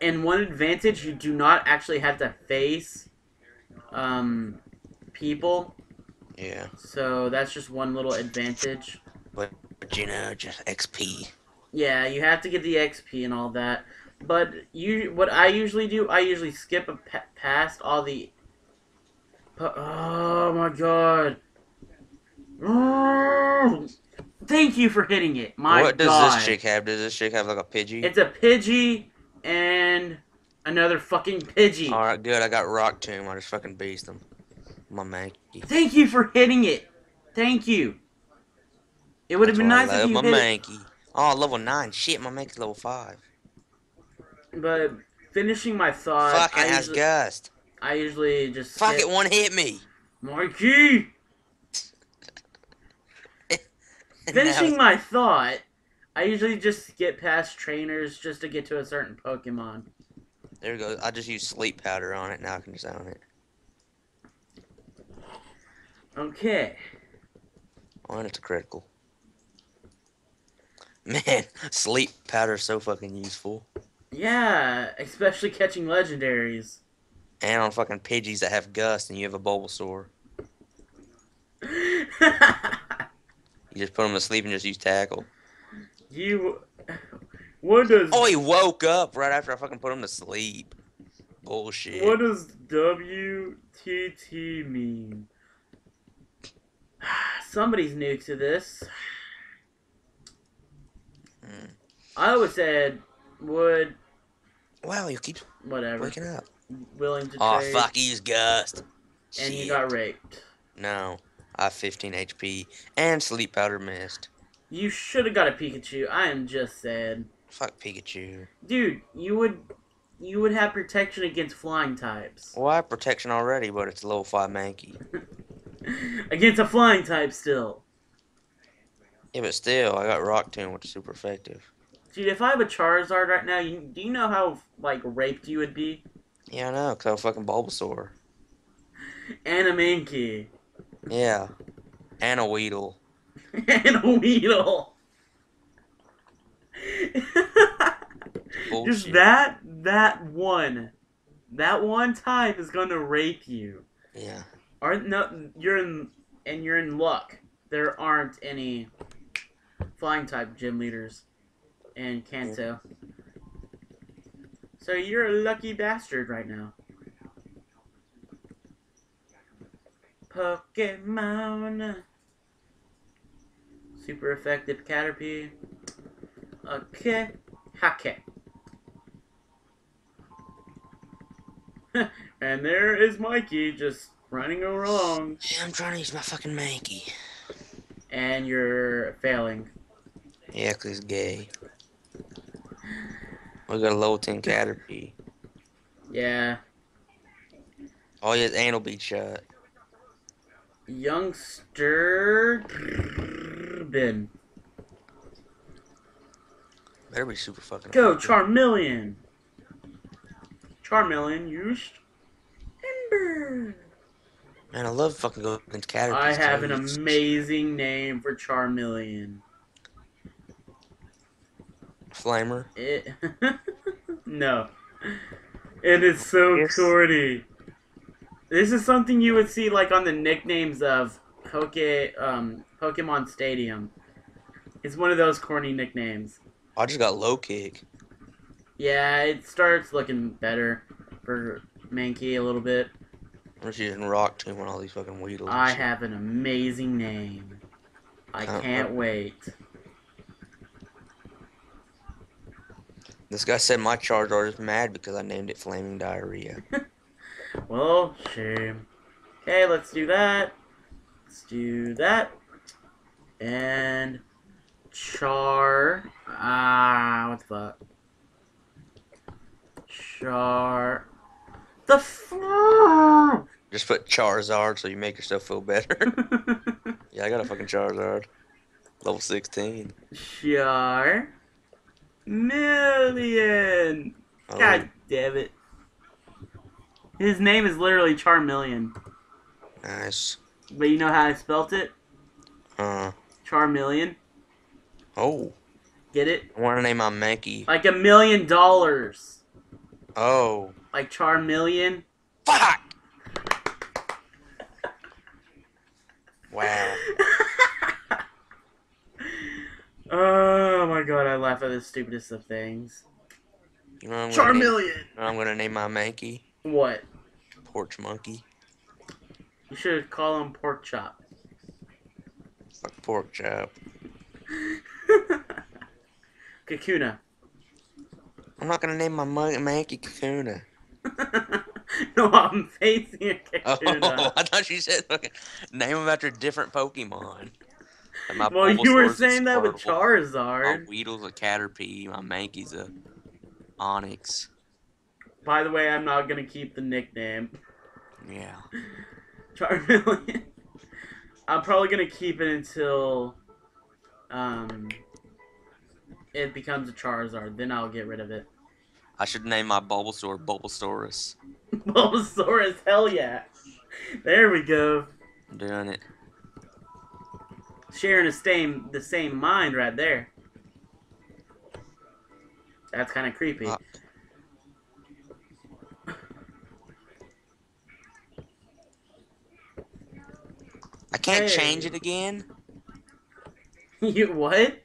and one advantage, you do not actually have to face um, people. Yeah. So that's just one little advantage. But, but you know, just XP. Yeah, you have to get the XP and all that. But you, what I usually do, I usually skip a pa- past all the. Oh my god! Mm. Thank you for hitting it. My what does god! this chick have? Does this chick have like a Pidgey? It's a Pidgey and another fucking Pidgey. Alright, good. I got Rock Tomb. I just fucking beast him. My Mankey. Thank you for hitting it. Thank you. It would have been nice That's if you I hit my it. Mankey. Oh, level 9. Shit, my Mankey's level 5. But finishing my thought, Fucking I has usually, Gust. I usually just Fuck skip- it, one hit me. Mikey. Finishing my thought, I usually just skip past trainers just to get to a certain Pokemon. There we go. I just use sleep powder on it. Now I can just own it. Okay. Oh, and it's a critical. Man, sleep powder is so fucking useful. Yeah, especially catching legendaries. And on fucking Pidgeys that have Gust and you have a Bulbasaur. You just put them to sleep and just use Tackle. You. What does Oh, he woke up right after I fucking put him to sleep. Bullshit. what does WTT mean? Somebody's new to this. Hmm. I always said would Wow, you keep whatever waking up. willing to Oh, trade, fuck, he's Gust. and you Shit. got raped. No. I have 15 HP. And sleep powder missed. You should have got a Pikachu. I am just sad. Fuck Pikachu. Dude, you would you would have protection against flying types. Well, I have protection already, but it's level 5 Mankey. against a flying type still. Yeah, but still, I got Rock Tomb, which is super effective. Dude, if I have a Charizard right now, you, do you know how like raped you would be? Yeah, I know, because I have fucking Bulbasaur. And a Mankey. Yeah. And a Weedle. and a Weedle. Just that that one. That one type is gonna rape you. Yeah. Aren't no you're in and you're in luck. There aren't any flying type gym leaders in Kanto. So you're a lucky bastard right now. Pokemon. Super effective Caterpie. Okay. Hake. and there is Mikey just running along. Yeah, I'm trying to use my fucking Mankey. And you're failing. Yeah, 'cause he's gay. We got a low 10 Caterpie. Yeah. Oh, yeah, anal beat shot. Youngster Ben. Better be super fucking Go. Charmeleon. Charmeleon used Ember. Man, I love fucking going against Caterpie. I have an amazing name for Charmeleon. Flamer. It No. It is so Yes. corny. This is something you would see like on the nicknames of Poke um Pokemon Stadium. It's one of those corny nicknames. I just got low kick. Yeah, it starts looking better for Mankey a little bit. I'm using Rock Tomb on all these fucking Weedles. I have an amazing name. I Uh, can't wait. This guy said my Charizard is mad because I named it Flaming Diarrhea. Well, shame. Okay, let's do that. Let's do that. And char. Ah, what the fuck? Char. The f- Just put Charizard so you make yourself feel better. yeah, I got a fucking Charizard. Level 16. Char. Million. Oh, God damn it. His name is literally Charmeleon. nice. But you know how I spelt it? Uh, Charmeleon. oh. Get it? I want to name my Mankey. Like a million dollars. Oh. Like Charmeleon. Fuck! Wow. oh my god, I laugh at the stupidest of things. You know what I'm gonna name, Charmeleon! you know I'm gonna name my Mankey? What? Porch Monkey. You should call him Pork Chop. Fuck pork chop. Kakuna. I'm not gonna name my mon- Mankey Kakuna. no, I'm facing a Oh, I thought you said fucking name them after different Pokemon. Like well, you were saying that with Squirtle, My Charizard. Weedle's a Caterpie. My Mankey's a Onyx. By the way, I'm not gonna keep the nickname Yeah. I'm probably gonna keep it until um it becomes a Charizard. Then I'll get rid of it. I should name my Bulbasaur Bulbasaurus. Bulbasaurus, hell yeah! There we go. I'm doing it. Sharing the same the same mind right there. That's kind of creepy. Uh, I can't change it again. you what?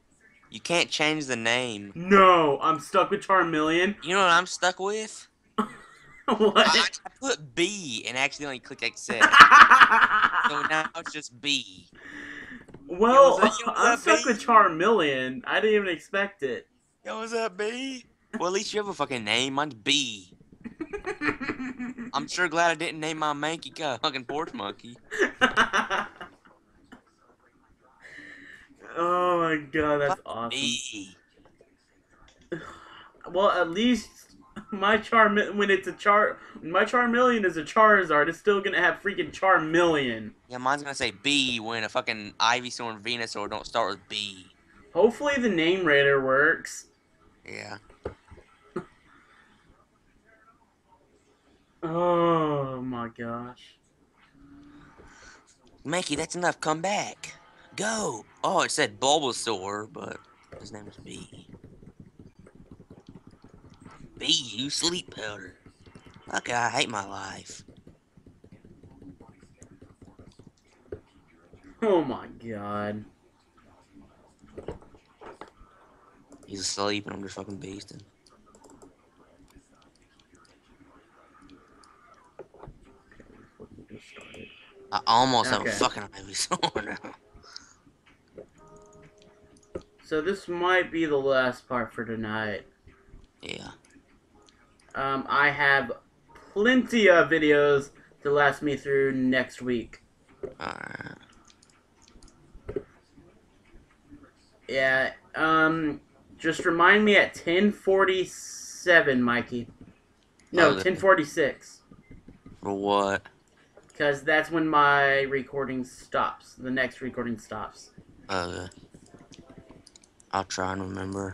You can't change the name. No, I'm stuck with Charmeleon. You know what I'm stuck with? what? I, I put B and accidentally clicked accept. so now it's just B. well, Yo, was that- yo, was I'm stuck with Charmeleon. I didn't even expect it. Yo, is that B? Well, at least you have a fucking name. Mine's B. I'm sure glad I didn't name my Mankey uh, fucking porch monkey. oh my god, that's awesome. B. Well, at least my Charm when it's a Char my Charmeleon is a Charizard, it's still gonna have freaking Charmeleon. Yeah, mine's gonna say B when a fucking Ivysaur and Venusaur don't start with B. Hopefully the Name Rater works. Yeah. Oh my gosh. Mankey, that's enough. Come back. Go. Oh, it said Bulbasaur, but his name is B. B, you sleep powder. Okay, I hate my life. Oh my god. He's asleep and I'm just fucking beasting. I almost have a fucking Ivysaur now. So this might be the last part for tonight. Yeah. Um, I have plenty of videos to last me through next week. Alright. Yeah. Um, just remind me at ten forty seven, Mikey. No, Oh, ten forty six. For what? Because that's when my recording stops. The next recording stops. Uh, I'll try and remember.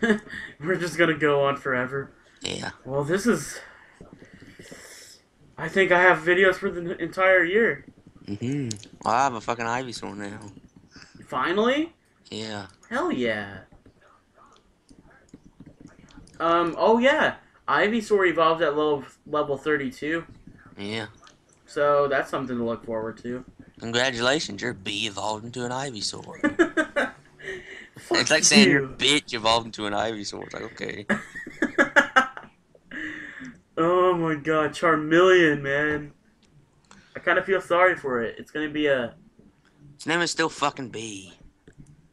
We're just gonna go on forever. Yeah. Well, this is. I think I have videos for the entire year. Mm-hmm. Well, I have a fucking Ivysaur now. Finally? Yeah. Hell yeah. Um, oh yeah. Ivysaur evolved at level, level 32. Yeah. So that's something to look forward to. Congratulations, your B evolved into an Ivysaur. It's like saying your you. bitch evolved into an Ivysaur. It's like, okay. oh my god, Charmeleon, man. I kind of feel sorry for it. It's gonna be a. His name is still fucking B.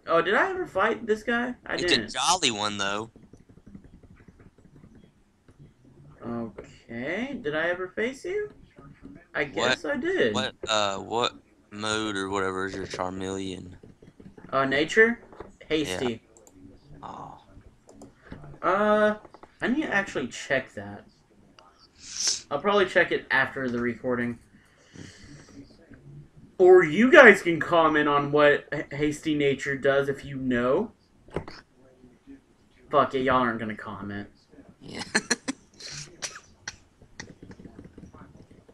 Oh, did I ever fight this guy? I It's didn't. a jolly one, though. Okay. Did I ever face you? I What- guess I did. What, uh, what mode or whatever is your Charmeleon? Uh, nature? Hasty. Oh. Uh, I need to actually check that. I'll probably check it after the recording. Or you guys can comment on what Hasty Nature does if you know. Fuck it, y'all aren't gonna comment. Yeah.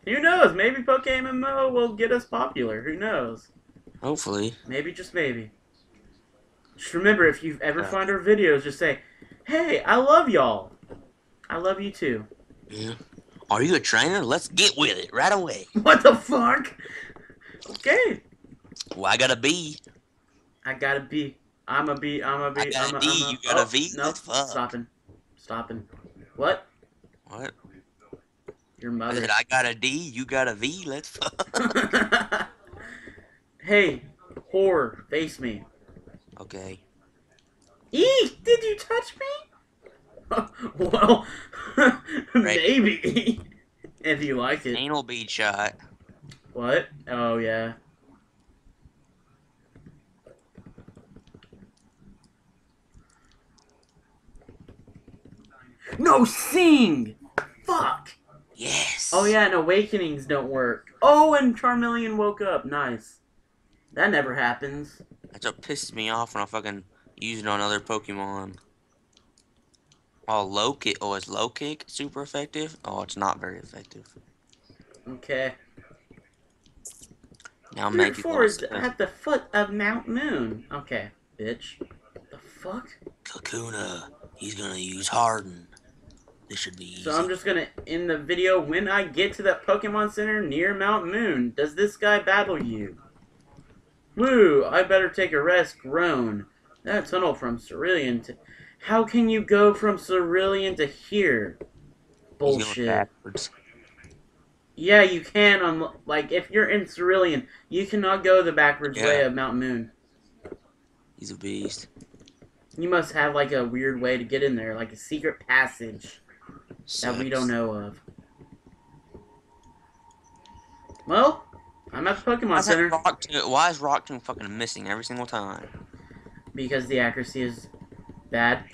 Who knows? Maybe Pokemon Mo will get us popular. Who knows? Hopefully. Maybe, just maybe. Just remember, if you ever Yeah. find our videos, just say, "Hey, I love y'all." I love you too. Yeah. Are you a trainer? Let's get with it right away. What the fuck? Okay. Well, I got a B. I gotta be. I'm a B. I'm a B. I got I'm a a, D, I'm a, you got a oh, V? No, Let's fuck. stopping. Stopping. What? What? Your I mother. said I got a D, you got a V. Let's fuck. hey, whore, face me. okay. Eek! Did you touch me? well, maybe. if you like it. Anal bead shot. What? Oh, yeah. No, sing! Fuck! Yes. Oh, yeah, and awakenings don't work. Oh, and Charmeleon woke up. Nice. That never happens. That's what pisses me off when I fucking use it on other Pokemon. Oh, low kick. Oh, is low kick super effective? Oh, it's not very effective. Okay. Now make it 4 is at the foot of Mount Moon. Okay, bitch. The fuck? Kakuna. He's gonna use Harden. This should be easy. So I'm just gonna end the video when I get to that Pokemon Center near Mount Moon. Does this guy battle you? Woo! I better take a rest, groan. That tunnel from Cerulean to... How can you go from Cerulean to here? Bullshit. Yeah, you can on like if you're in Cerulean, you cannot go the backwards way of Mount Moon. He's a beast. You must have like a weird way to get in there, like a secret passage that we don't know of. Well, I'm at the Pokemon Why Center why is Rock Tomb fucking missing every single time? because the accuracy is bad.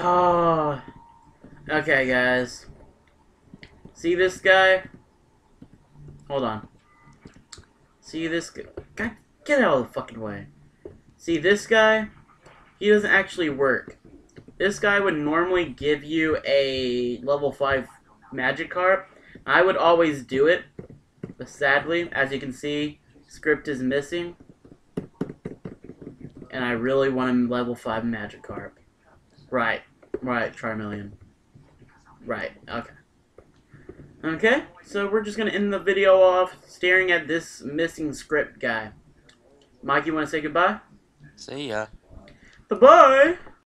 Oh. Okay, guys. See this guy? Hold on. See this guy? Get out of the fucking way. See this guy? He doesn't actually work. This guy would normally give you a level 5 magic Magikarp. I would always do it. But sadly, as you can see, script is missing. And I really want a level 5 magic Magikarp. Right. Right, Charmeleon. Right, okay. Okay, so we're just gonna end the video off staring at this missing script guy. Mike, you wanna say goodbye? See ya. Bye-bye!